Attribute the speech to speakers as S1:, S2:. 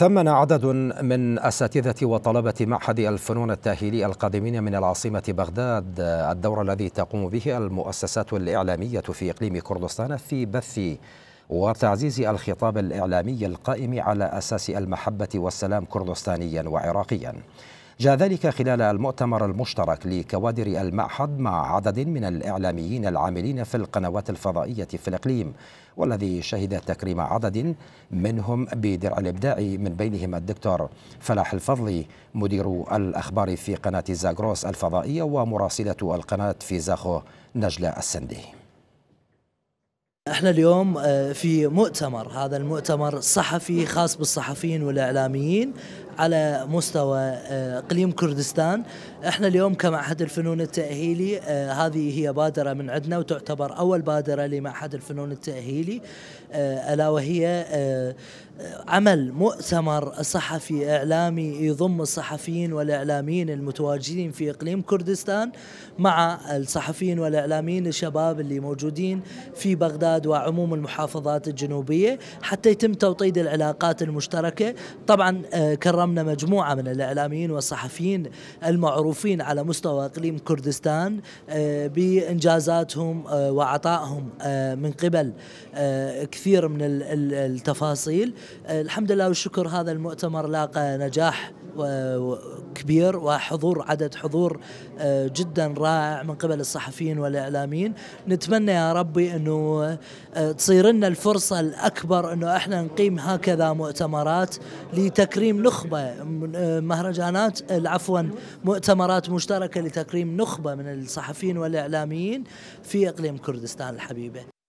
S1: ثمن عدد من أساتذة وطلبة معهد الفنون التأهيلي القادمين من العاصمة بغداد الدور الذي تقوم به المؤسسات الإعلامية في إقليم كردستان في بث وتعزيز الخطاب الإعلامي القائم على أساس المحبة والسلام كردستانيا وعراقيا. جاء ذلك خلال المؤتمر المشترك لكوادر المعهد مع عدد من الإعلاميين العاملين في القنوات الفضائية في الإقليم والذي شهد تكريم عدد منهم بدرع الإبداع من بينهم الدكتور فلاح الفضلي مدير الأخبار في قناة زاغروس الفضائية ومراسلة القناة في زاخو نجلة السندي.
S2: إحنا اليوم آه، في مؤتمر هذا المؤتمر صحفي خاص بالصحفيين والإعلاميين. على مستوى آه، إقليم كردستان. إحنا اليوم كمعهد الفنون التأهيلي آه، هذه هي بادرة من عندنا وتعتبر أول بادرة لمعهد الفنون التأهيلي ألا وهي عمل مؤتمر صحفي إعلامي يضم الصحفيين والإعلاميين المتواجدين في إقليم كردستان مع الصحفيين والإعلاميين الشباب اللي موجودين في بغداد وعموم المحافظات الجنوبية حتى يتم توطيد العلاقات المشتركة. طبعا آه، كرمنا مجموعة من الإعلاميين والصحفيين المعروفين على مستوى إقليم كردستان آه، بإنجازاتهم آه، وعطائهم من قبل كثير من التفاصيل. الحمد لله والشكر هذا المؤتمر لاقى نجاح كبير وحضور عدد حضور آه، جدا رائع من قبل الصحفيين والإعلاميين. نتمنى يا ربي إنه آه، تصير لنا الفرصة الأكبر إنه إحنا نقيم هكذا مؤتمرات لتكريم نخبة. آه، مهرجانات عفوا مؤتمرات مشتركة لتكريم نخبة من الصحفيين والإعلاميين في إقليم كردستان الحبيبة.